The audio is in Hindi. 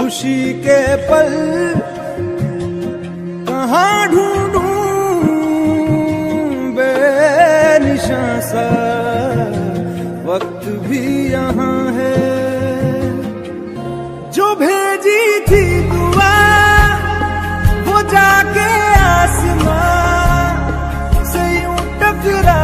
खुशी के पल कहाँ ढूंढू बेनिशां सा? वक्त भी यहाँ है। जो भेजी थी दुआ, वो जाके आसमां से यूँ टकरा